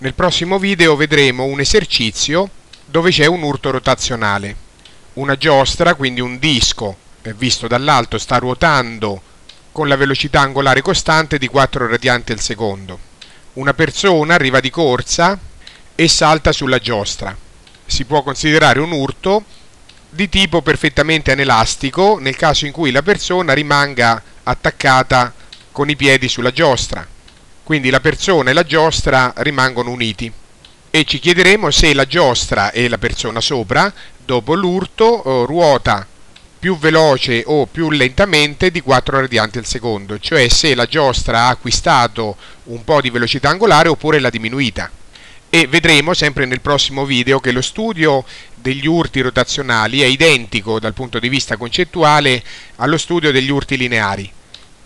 Nel prossimo video vedremo un esercizio dove c'è un urto rotazionale. Una giostra, quindi un disco, visto dall'alto, sta ruotando con la velocità angolare costante di 4 radianti al secondo. Una persona arriva di corsa e salta sulla giostra. Si può considerare un urto di tipo perfettamente anelastico nel caso in cui la persona rimanga attaccata con i piedi sulla giostra quindi la persona e la giostra rimangono uniti e ci chiederemo se la giostra e la persona sopra dopo l'urto eh, ruota più veloce o più lentamente di 4 radianti al secondo, cioè se la giostra ha acquistato un po' di velocità angolare oppure l'ha diminuita. E vedremo sempre nel prossimo video che lo studio degli urti rotazionali è identico dal punto di vista concettuale allo studio degli urti lineari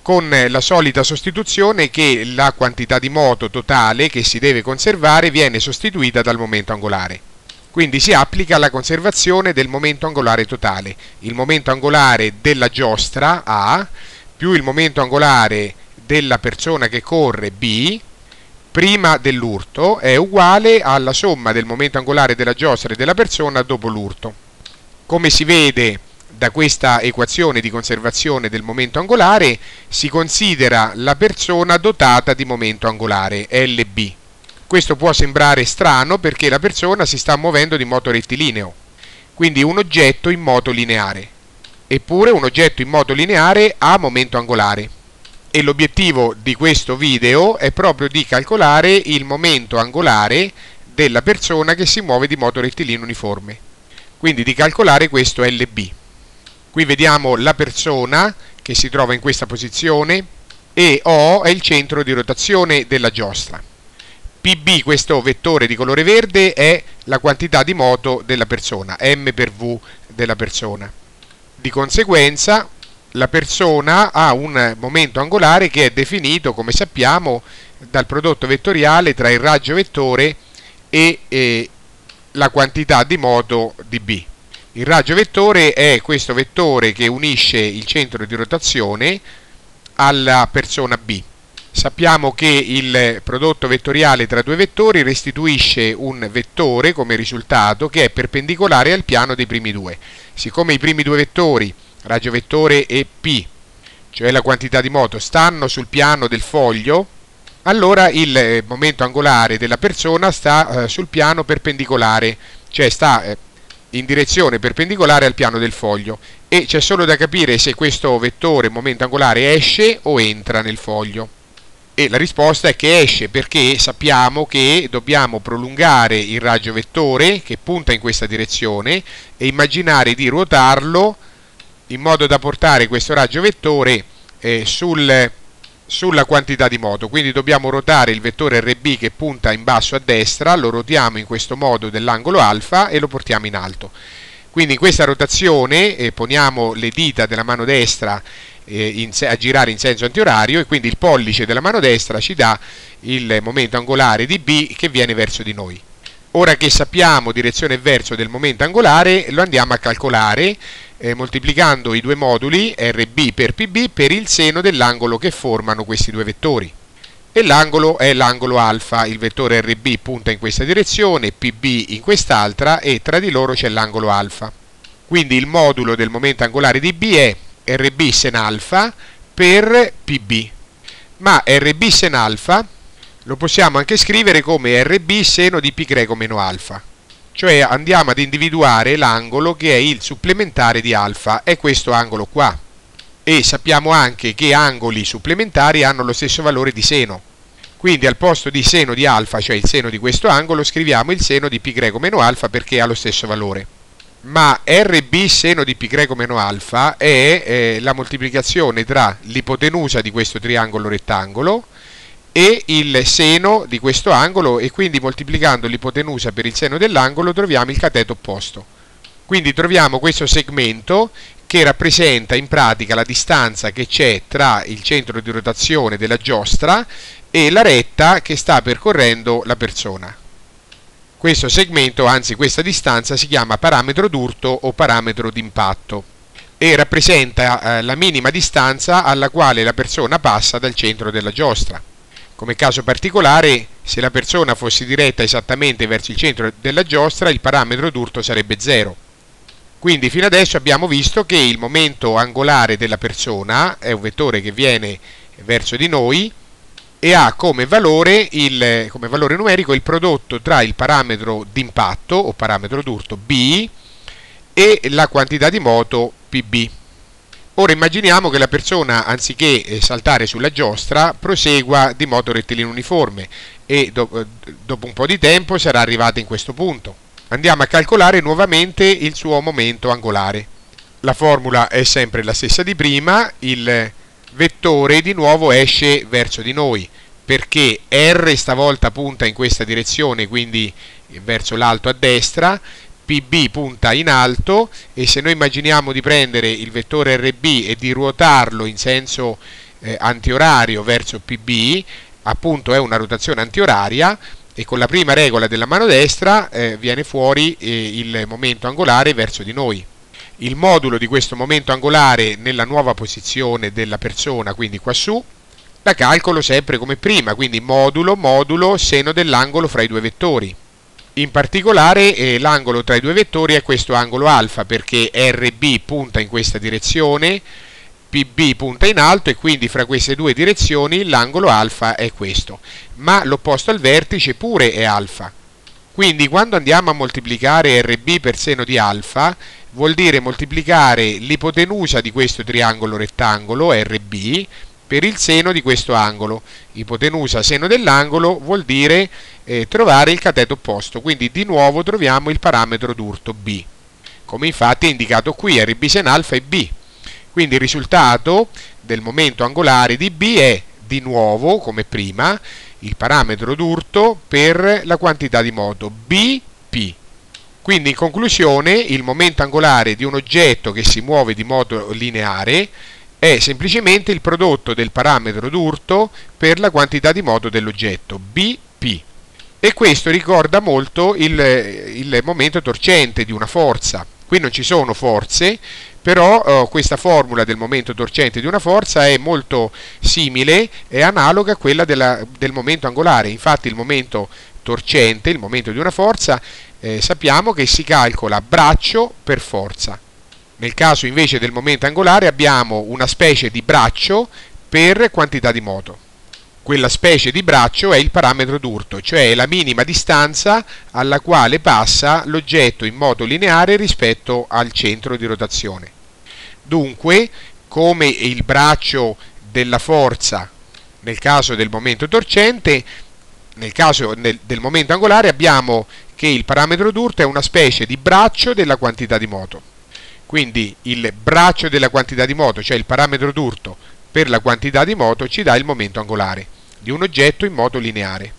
con la solita sostituzione che la quantità di moto totale che si deve conservare viene sostituita dal momento angolare. Quindi si applica la conservazione del momento angolare totale. Il momento angolare della giostra A più il momento angolare della persona che corre B prima dell'urto è uguale alla somma del momento angolare della giostra e della persona dopo l'urto. Come si vede da questa equazione di conservazione del momento angolare si considera la persona dotata di momento angolare, LB. Questo può sembrare strano perché la persona si sta muovendo di moto rettilineo, quindi un oggetto in moto lineare. Eppure un oggetto in moto lineare ha momento angolare. E l'obiettivo di questo video è proprio di calcolare il momento angolare della persona che si muove di moto rettilineo uniforme. Quindi di calcolare questo LB. Qui vediamo la persona che si trova in questa posizione e O è il centro di rotazione della giostra. PB, questo vettore di colore verde, è la quantità di moto della persona, M per V della persona. Di conseguenza la persona ha un momento angolare che è definito, come sappiamo, dal prodotto vettoriale tra il raggio vettore e, e la quantità di moto di B. Il raggio vettore è questo vettore che unisce il centro di rotazione alla persona B. Sappiamo che il prodotto vettoriale tra due vettori restituisce un vettore come risultato che è perpendicolare al piano dei primi due. Siccome i primi due vettori, raggio vettore e P, cioè la quantità di moto, stanno sul piano del foglio, allora il momento angolare della persona sta eh, sul piano perpendicolare, cioè sta eh, in direzione perpendicolare al piano del foglio e c'è solo da capire se questo vettore momento angolare esce o entra nel foglio. E la risposta è che esce perché sappiamo che dobbiamo prolungare il raggio vettore che punta in questa direzione e immaginare di ruotarlo in modo da portare questo raggio vettore eh, sul sulla quantità di moto, quindi dobbiamo ruotare il vettore RB che punta in basso a destra, lo ruotiamo in questo modo dell'angolo alfa e lo portiamo in alto. Quindi in questa rotazione eh, poniamo le dita della mano destra eh, in, a girare in senso antiorario e quindi il pollice della mano destra ci dà il momento angolare di B che viene verso di noi. Ora che sappiamo direzione e verso del momento angolare lo andiamo a calcolare eh, moltiplicando i due moduli RB per PB per il seno dell'angolo che formano questi due vettori. E l'angolo è l'angolo alfa, il vettore RB punta in questa direzione, PB in quest'altra e tra di loro c'è l'angolo alfa. Quindi il modulo del momento angolare di B è RB sen alfa per PB. Ma RB sen alfa lo possiamo anche scrivere come RB seno di π greco meno alfa cioè andiamo ad individuare l'angolo che è il supplementare di alfa, è questo angolo qua. E sappiamo anche che angoli supplementari hanno lo stesso valore di seno. Quindi al posto di seno di alfa, cioè il seno di questo angolo, scriviamo il seno di π meno alfa perché ha lo stesso valore. Ma RB seno di π meno alfa è eh, la moltiplicazione tra l'ipotenusa di questo triangolo rettangolo e il seno di questo angolo e quindi moltiplicando l'ipotenusa per il seno dell'angolo troviamo il cateto opposto. Quindi troviamo questo segmento che rappresenta in pratica la distanza che c'è tra il centro di rotazione della giostra e la retta che sta percorrendo la persona. Questo segmento, anzi questa distanza, si chiama parametro d'urto o parametro d'impatto e rappresenta eh, la minima distanza alla quale la persona passa dal centro della giostra. Come caso particolare, se la persona fosse diretta esattamente verso il centro della giostra, il parametro d'urto sarebbe 0. Quindi fino adesso abbiamo visto che il momento angolare della persona è un vettore che viene verso di noi e ha come valore, il, come valore numerico il prodotto tra il parametro d'impatto o parametro d'urto B e la quantità di moto PB. Ora immaginiamo che la persona, anziché eh, saltare sulla giostra, prosegua di moto rettilineo uniforme e eh, dopo un po' di tempo sarà arrivata in questo punto. Andiamo a calcolare nuovamente il suo momento angolare. La formula è sempre la stessa di prima, il vettore di nuovo esce verso di noi perché R stavolta punta in questa direzione, quindi verso l'alto a destra, PB punta in alto e se noi immaginiamo di prendere il vettore RB e di ruotarlo in senso eh, antiorario verso PB, appunto è una rotazione antioraria e con la prima regola della mano destra eh, viene fuori eh, il momento angolare verso di noi. Il modulo di questo momento angolare nella nuova posizione della persona, quindi quassù, la calcolo sempre come prima, quindi modulo, modulo, seno dell'angolo fra i due vettori. In particolare eh, l'angolo tra i due vettori è questo angolo alfa perché RB punta in questa direzione, PB punta in alto e quindi fra queste due direzioni l'angolo alfa è questo, ma l'opposto al vertice pure è alfa. Quindi quando andiamo a moltiplicare RB per seno di alfa vuol dire moltiplicare l'ipotenusa di questo triangolo rettangolo RB per il seno di questo angolo. Ipotenusa seno dell'angolo vuol dire eh, trovare il cateto opposto, quindi di nuovo troviamo il parametro d'urto B, come infatti è indicato qui, RB sen alfa e B. Quindi il risultato del momento angolare di B è di nuovo, come prima, il parametro d'urto per la quantità di moto BP. Quindi in conclusione il momento angolare di un oggetto che si muove di modo lineare è semplicemente il prodotto del parametro d'urto per la quantità di moto dell'oggetto, BP. E questo ricorda molto il, il, momento torcente di una forza. Qui non ci sono forze, però eh, questa formula del momento torcente di una forza è molto simile e analoga a quella della, del momento angolare. Infatti il momento torcente, il momento di una forza, eh, sappiamo che si calcola braccio per forza. Nel caso invece del momento angolare abbiamo una specie di braccio per quantità di moto. Quella specie di braccio è il parametro d'urto, cioè la minima distanza alla quale passa l'oggetto in moto lineare rispetto al centro di rotazione. Dunque, come il braccio della forza nel caso del momento torcente, nel caso del momento angolare abbiamo che il parametro d'urto è una specie di braccio della quantità di moto. Quindi il braccio della quantità di moto, cioè il parametro d'urto per la quantità di moto, ci dà il momento angolare di un oggetto in moto lineare.